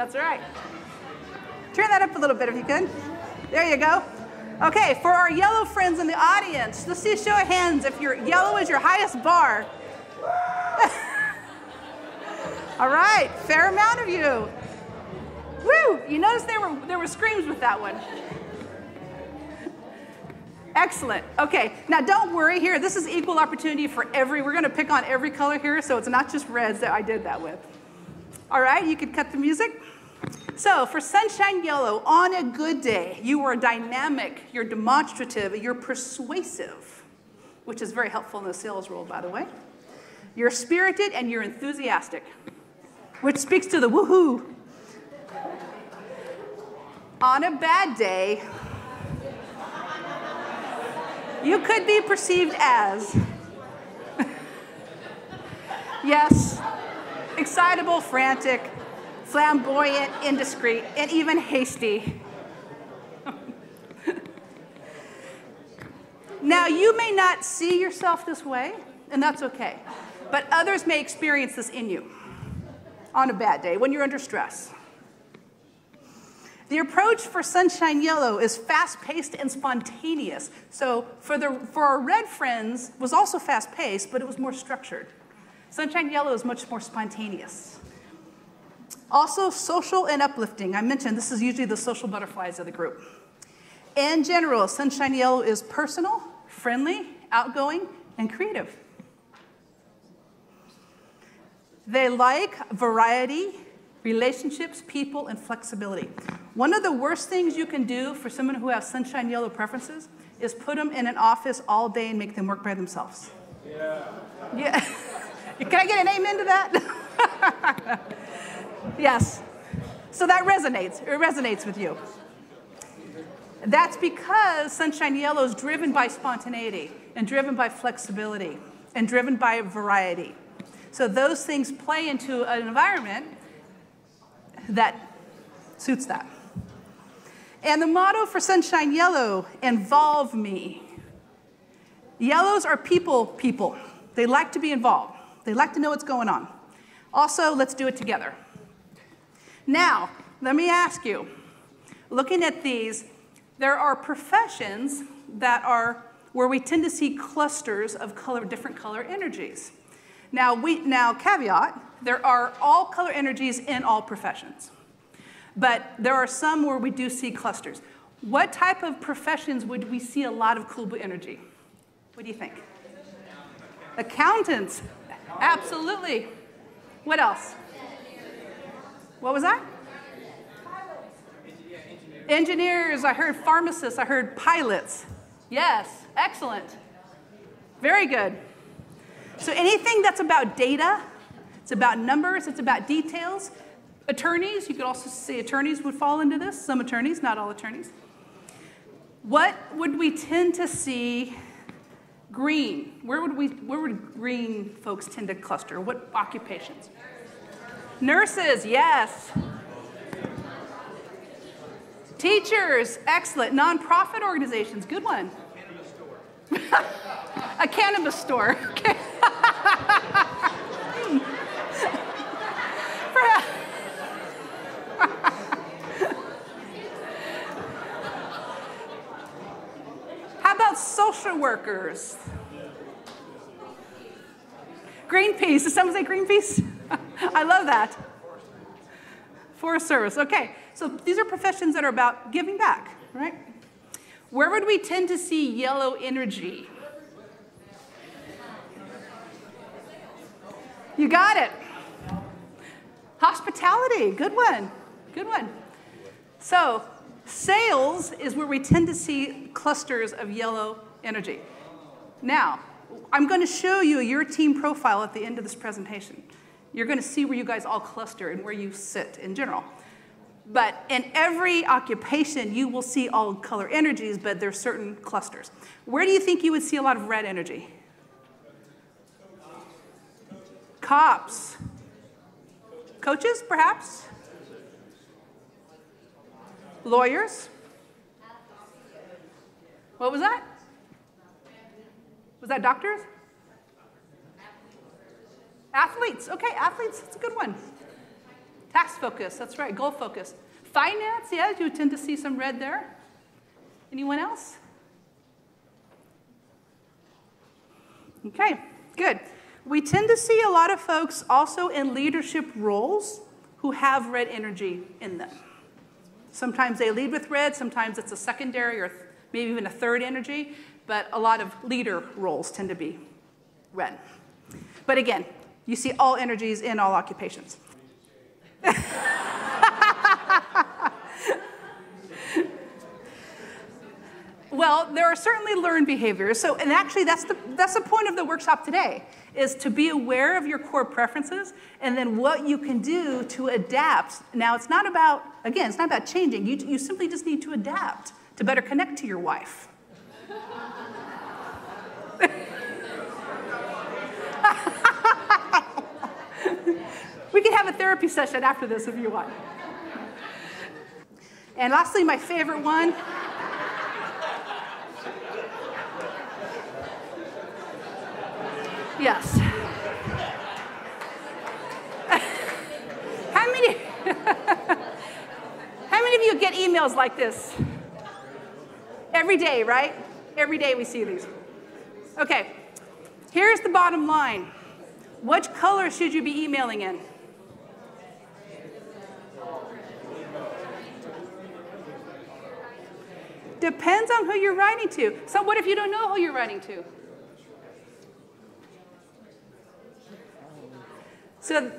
That's right. Turn that up a little bit if you could. There you go. Okay, for our yellow friends in the audience, let's see a show of hands if your yellow is your highest bar. All right, fair amount of you. Woo! You notice there were there were screams with that one. Excellent. Okay, now don't worry here. This is equal opportunity for every, we're to pick on every color here, so it's not just reds that I did that with. All right, you can cut the music. So for sunshine yellow, on a good day, you are dynamic, you're demonstrative, you're persuasive, which is very helpful in the sales role, by the way. You're spirited and you're enthusiastic, which speaks to the woohoo. On a bad day, you could be perceived as. yes, excitable, frantic, flamboyant, indiscreet, and even hasty. now, you may not see yourself this way, and that's okay, but others may experience this in you on a bad day when you're under stress. The approach for Sunshine Yellow is fast paced and spontaneous. So for, the, for our red friends was also fast paced, but it was more structured. Sunshine Yellow is much more spontaneous. Also, social and uplifting. I mentioned this is usually the social butterflies of the group. In general, Sunshine Yellow is personal, friendly, outgoing, and creative. They like variety, relationships, people, and flexibility. One of the worst things you can do for someone who has sunshine yellow preferences is put them in an office all day and make them work by themselves. Yeah. Yeah. can I get an amen to that? yes. So that resonates. It resonates with you. That's because Sunshine Yellow is driven by spontaneity and driven by flexibility and driven by variety. So those things play into an environment that suits that. And the motto for Sunshine Yellow, involve me. Yellows are people people. They like to be involved. They like to know what's going on. Also, let's do it together. Now, let me ask you, looking at these, there are professions that are where we tend to see clusters of color, different color energies. Now, we, now caveat, there are all color energies in all professions. But there are some where we do see clusters. What type of professions would we see a lot of cool energy? What do you think? Accountants. Absolutely. What else? What was that? Engineers. I heard pharmacists. I heard pilots. Yes, excellent. Very good. So anything that's about data, it's about numbers, it's about details, Attorneys, you could also say attorneys would fall into this, some attorneys, not all attorneys. What would we tend to see green? Where would, we, where would green folks tend to cluster? What occupations? Nurses, yes. Teachers, excellent. Nonprofit organizations, good one. A cannabis store. a cannabis about social workers? Greenpeace. Does someone say Greenpeace? I love that. Forest Service. Okay, so these are professions that are about giving back, right? Where would we tend to see yellow energy? You got it. Hospitality, good one, good one. So, sales is where we tend to see clusters of yellow energy. Now, I'm going to show you your team profile at the end of this presentation. You're going to see where you guys all cluster and where you sit in general. But in every occupation, you will see all color energies, but there's certain clusters. Where do you think you would see a lot of red energy? Cops. Coaches, perhaps? Lawyers? What was that? Was that doctors? Athletes. Okay, athletes. That's a good one. Task focus, that's right, goal focus. Finance, yeah, you tend to see some red there. Anyone else? Okay, good. We tend to see a lot of folks also in leadership roles who have red energy in them. Sometimes they lead with red, sometimes it's a secondary or maybe even a third energy, but a lot of leader roles tend to be red. But again, you see all energies in all occupations. well, there are certainly learned behaviors. So, and actually, that's the, that's the point of the workshop today, is to be aware of your core preferences and then what you can do to adapt. Now, it's not about, again, it's not about changing. You, you simply just need to adapt to better connect to your wife. we can have a therapy session after this if you want. And lastly, my favorite one. Yes. How many How many of you get emails like this? Every day, right? Every day we see these. Okay. Here's the bottom line. Which color should you be emailing in? Depends on who you're writing to. So, what if you don't know who you're writing to? So,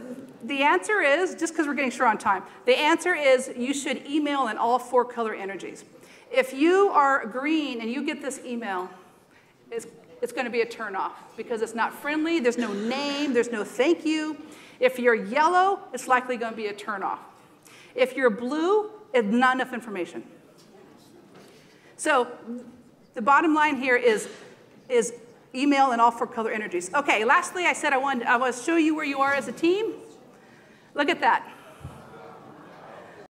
the answer is just because we're getting short on time, the answer is you should email in all four color energies. If you are green and you get this email, it's, it's going to be a turnoff because it's not friendly, there's no name, there's no thank you. If you're yellow, it's likely going to be a turnoff. If you're blue, it's not enough information. So the bottom line here is, is email and all four color energies. Okay, lastly, I said I wanted I want to show you where you are as a team. Look at that.